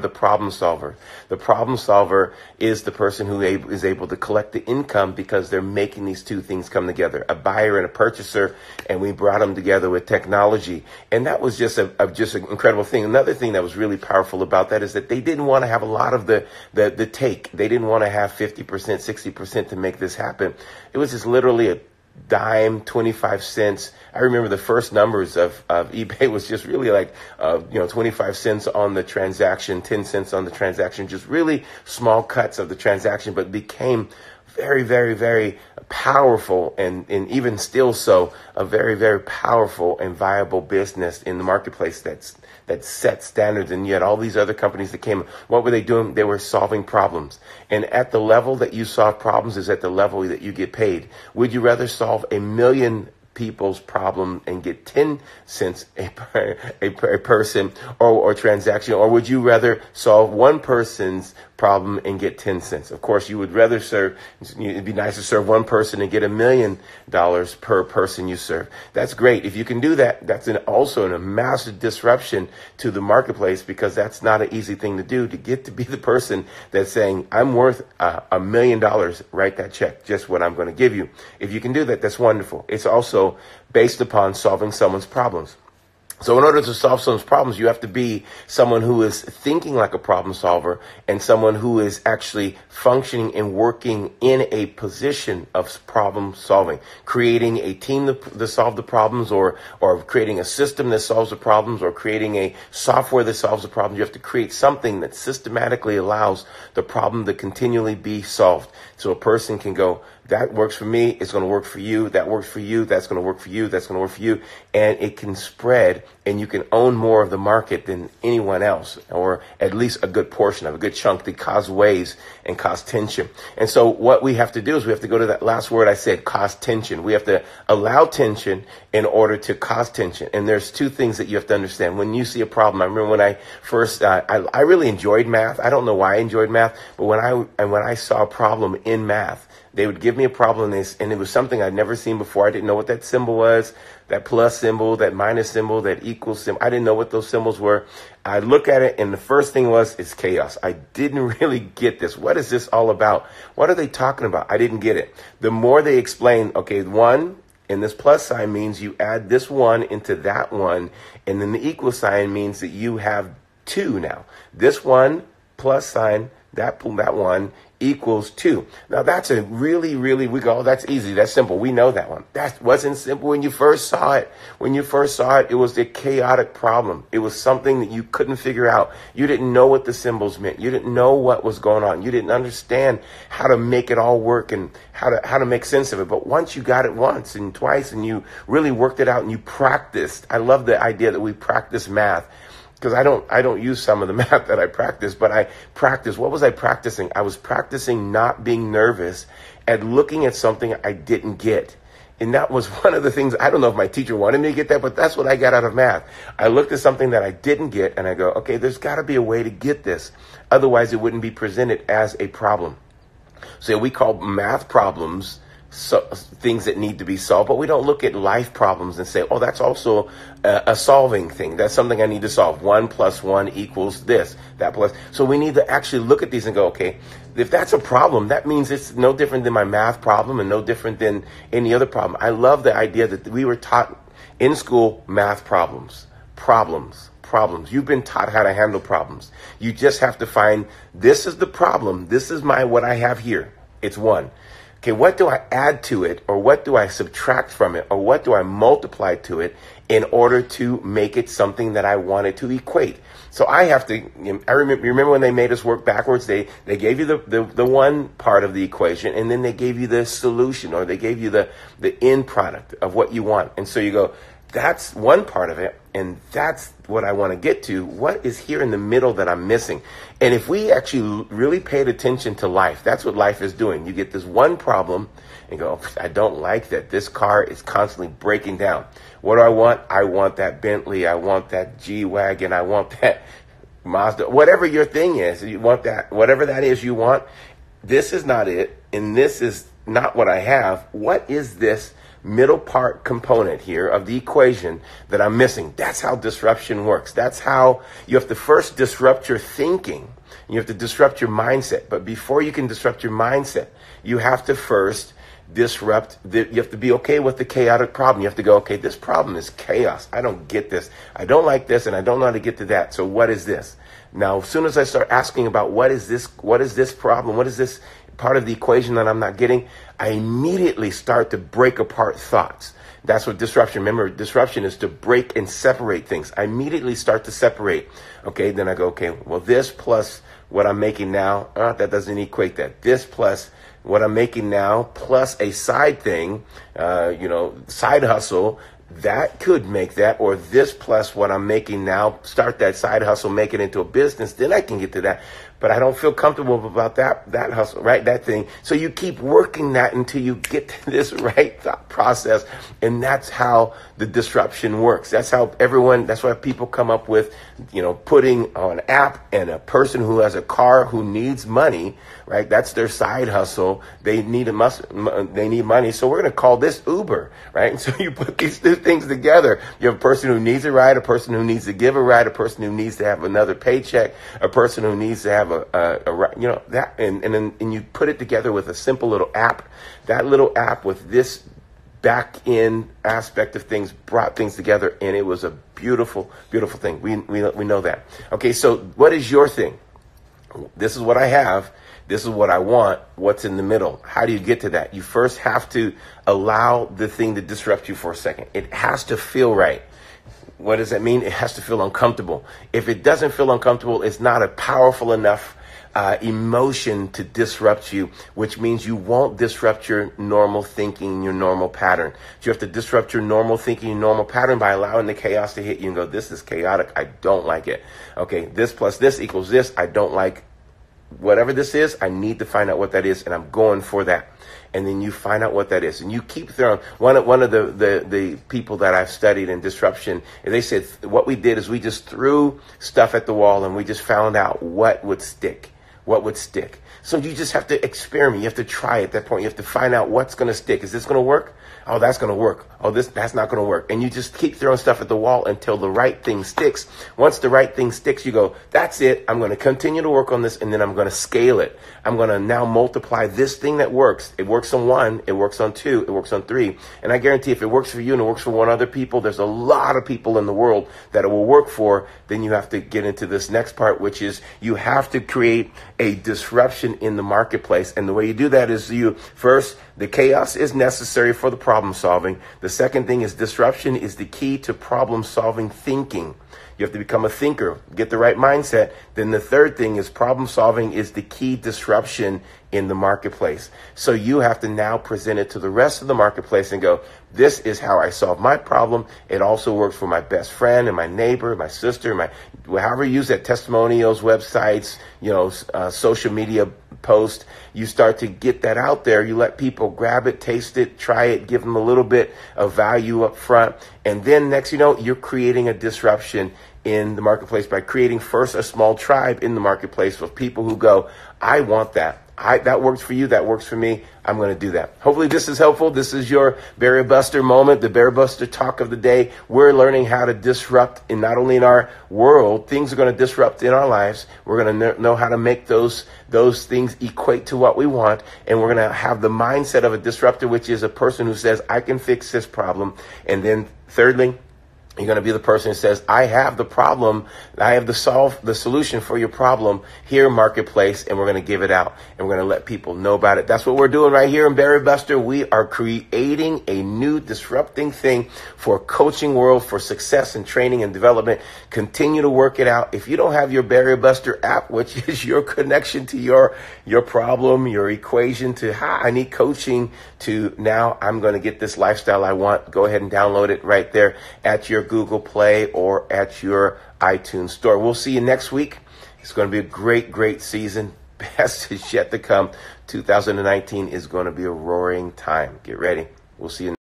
the problem solver. The problem solver is the person who is able to collect the income because they're making these two things come together, a buyer and a purchaser, and we brought them together with technology. And that was just a, a just an incredible thing. Another thing that was really powerful about that is that they didn't want to have a lot of the, the, the take. They didn't want to have 50%, 60% to make this happen. It was just literally a dime, 25 cents. I remember the first numbers of, of eBay was just really like, uh, you know, 25 cents on the transaction, 10 cents on the transaction, just really small cuts of the transaction, but became very, very, very powerful and, and even still so, a very, very powerful and viable business in the marketplace that's that set standards. And yet all these other companies that came what were they doing? They were solving problems. And at the level that you solve problems is at the level that you get paid. Would you rather solve a million people's problem and get 10 cents a, a, a person or, or transaction? Or would you rather solve one person's problem and get 10 cents? Of course, you would rather serve, it'd be nice to serve one person and get a million dollars per person you serve. That's great. If you can do that, that's an, also a massive disruption to the marketplace because that's not an easy thing to do to get to be the person that's saying, I'm worth a million dollars, write that check, just what I'm going to give you. If you can do that, that's wonderful. It's also based upon solving someone's problems. So in order to solve someone's problems, you have to be someone who is thinking like a problem solver and someone who is actually functioning and working in a position of problem solving, creating a team to, to, solve the problems or, or creating a system that solves the problems or creating a software that solves the problems. You have to create something that systematically allows the problem to continually be solved. So a person can go, that works for me. It's going to work for you. That works for you. That's going to work for you. That's going to work for you. And it can spread and you can own more of the market than anyone else, or at least a good portion of a good chunk that cause waves and cause tension. And so what we have to do is we have to go to that last word I said, cause tension. We have to allow tension in order to cause tension. And there's two things that you have to understand. When you see a problem, I remember when I first, uh, I, I really enjoyed math. I don't know why I enjoyed math, but when I, and when I saw a problem in math, they would give me a problem and it was something I'd never seen before. I didn't know what that symbol was, that plus symbol, that minus symbol, that equal symbol. I didn't know what those symbols were. I look at it and the first thing was, it's chaos. I didn't really get this. What is this all about? What are they talking about? I didn't get it. The more they explain, okay, one, and this plus sign means you add this one into that one. And then the equal sign means that you have two now. This one plus sign, that, that one equals 2. Now that's a really, really, we go, oh, that's easy. That's simple. We know that one. That wasn't simple when you first saw it. When you first saw it, it was a chaotic problem. It was something that you couldn't figure out. You didn't know what the symbols meant. You didn't know what was going on. You didn't understand how to make it all work and how to, how to make sense of it. But once you got it once and twice and you really worked it out and you practiced, I love the idea that we practice math because I don't I don't use some of the math that I practice, but I practice. What was I practicing? I was practicing not being nervous at looking at something I didn't get. And that was one of the things, I don't know if my teacher wanted me to get that, but that's what I got out of math. I looked at something that I didn't get and I go, okay, there's got to be a way to get this. Otherwise, it wouldn't be presented as a problem. So we call math problems so, things that need to be solved, but we don't look at life problems and say, oh, that's also a, a, solving thing. That's something I need to solve. One plus one equals this, that plus. So we need to actually look at these and go, okay, if that's a problem, that means it's no different than my math problem and no different than any other problem. I love the idea that we were taught in school math problems, problems, problems. You've been taught how to handle problems. You just have to find this is the problem. This is my, what I have here. It's one okay, what do I add to it or what do I subtract from it or what do I multiply to it in order to make it something that I wanted to equate? So I have to, I remember, remember when they made us work backwards? They, they gave you the, the, the one part of the equation and then they gave you the solution or they gave you the, the end product of what you want. And so you go, that's one part of it and that's what I want to get to. What is here in the middle that I'm missing? And if we actually really paid attention to life, that's what life is doing. You get this one problem and go, I don't like that. This car is constantly breaking down. What do I want? I want that Bentley. I want that G Wagon. I want that Mazda. Whatever your thing is, you want that, whatever that is you want. This is not it. And this is not what I have. What is this middle part component here of the equation that I'm missing. That's how disruption works. That's how you have to first disrupt your thinking. You have to disrupt your mindset. But before you can disrupt your mindset, you have to first disrupt the, you have to be okay with the chaotic problem you have to go okay this problem is chaos i don't get this i don't like this and i don't know how to get to that so what is this now as soon as i start asking about what is this what is this problem what is this part of the equation that i'm not getting i immediately start to break apart thoughts. That's what disruption remember disruption is to break and separate things. I immediately start to separate. Okay then i go okay well this plus what i'm making now uh, that doesn't equate that. This plus what I'm making now plus a side thing, uh, you know, side hustle, that could make that, or this plus what I'm making now, start that side hustle, make it into a business, then I can get to that but I don't feel comfortable about that that hustle, right? That thing. So you keep working that until you get to this right thought process, and that's how the disruption works. That's how everyone. That's why people come up with, you know, putting on an app and a person who has a car who needs money, right? That's their side hustle. They need a must. They need money, so we're going to call this Uber, right? And so you put these things together. You have a person who needs a ride, a person who needs to give a ride, a person who needs to have another paycheck, a person who needs to have a, a, a you know that and and and you put it together with a simple little app. That little app with this back end aspect of things brought things together, and it was a beautiful, beautiful thing. We we we know that. Okay, so what is your thing? This is what I have. This is what I want. What's in the middle? How do you get to that? You first have to allow the thing to disrupt you for a second. It has to feel right. What does that mean? It has to feel uncomfortable. If it doesn't feel uncomfortable, it's not a powerful enough uh, emotion to disrupt you, which means you won't disrupt your normal thinking, your normal pattern. You have to disrupt your normal thinking, your normal pattern by allowing the chaos to hit you and go, this is chaotic. I don't like it. Okay, this plus this equals this. I don't like whatever this is. I need to find out what that is, and I'm going for that and then you find out what that is, and you keep throwing. One of one of the the, the people that I've studied in disruption, they said what we did is we just threw stuff at the wall, and we just found out what would stick, what would stick. So you just have to experiment. You have to try at that point. You have to find out what's going to stick. Is this going to work? Oh, that's going to work. Oh, this that's not going to work. And you just keep throwing stuff at the wall until the right thing sticks. Once the right thing sticks, you go, that's it. I'm going to continue to work on this and then I'm going to scale it. I'm going to now multiply this thing that works. It works on one, it works on two, it works on three. And I guarantee if it works for you and it works for one other people, there's a lot of people in the world that it will work for. Then you have to get into this next part, which is you have to create a disruption in the marketplace. And the way you do that is you first, the chaos is necessary for the problem solving. The second thing is disruption is the key to problem solving thinking. You have to become a thinker, get the right mindset. Then the third thing is problem solving is the key disruption in the marketplace. So you have to now present it to the rest of the marketplace and go, this is how I solve my problem. It also works for my best friend and my neighbor, my sister, my, however you use that testimonials, websites, you know, uh, social media post. You start to get that out there. You let people grab it, taste it, try it, give them a little bit of value up front. And then next, you know, you're creating a disruption in the marketplace by creating first a small tribe in the marketplace of people who go, I want that. I, that works for you. That works for me. I'm going to do that. Hopefully this is helpful. This is your Barrier Buster moment, the Barrier Buster talk of the day. We're learning how to disrupt in not only in our world, things are going to disrupt in our lives. We're going to know how to make those, those things equate to what we want. And we're going to have the mindset of a disruptor, which is a person who says, I can fix this problem. And then thirdly, you're going to be the person who says, I have the problem. I have the solve, the solution for your problem here, marketplace, and we're going to give it out and we're going to let people know about it. That's what we're doing right here in Barrier Buster. We are creating a new disrupting thing for coaching world, for success and training and development. Continue to work it out. If you don't have your Barrier Buster app, which is your connection to your, your problem, your equation to, how I need coaching to now I'm going to get this lifestyle I want. Go ahead and download it right there at your Google Play or at your iTunes store. We'll see you next week. It's going to be a great, great season. Best is yet to come. 2019 is going to be a roaring time. Get ready. We'll see you.